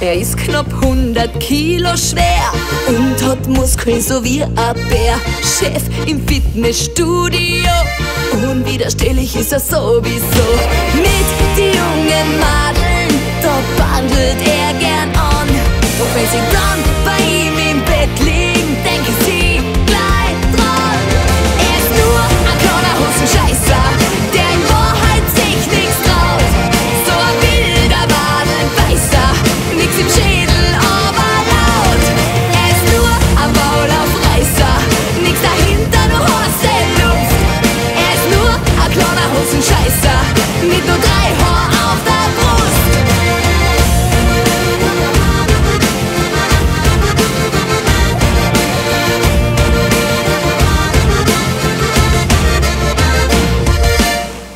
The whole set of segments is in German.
Er ist knapp 100 Kilo schwer und hat Muskeln so wie ein Bär. Chef im Fitnessstudio, unwiderstehlich ist er sowieso. Mit die jungen Madeln, kleiner Hosenscheißer, mit nur drei Haar auf der Brust.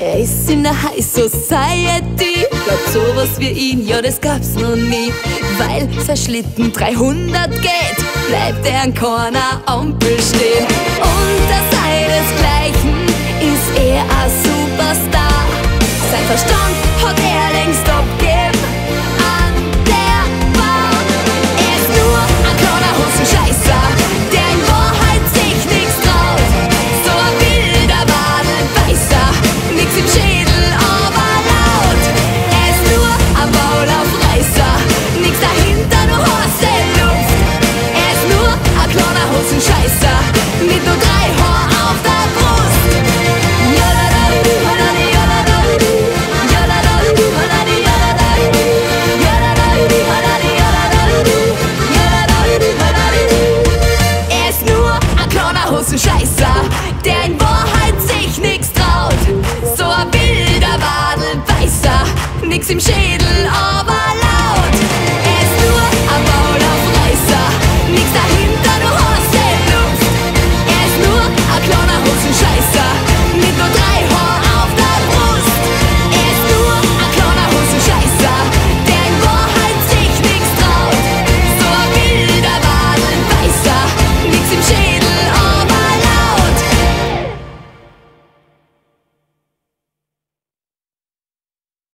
Er ist in der High Society. Glaubt sowas wie ihn, ja, das gab's noch nie. Weil sein Schlitten 300 geht, bleibt er an keiner Ampel stehen. Unter große Scheißer, der in Wahrheit sich nix traut. So ein wilder Wadel, weißer, nix im Schädel.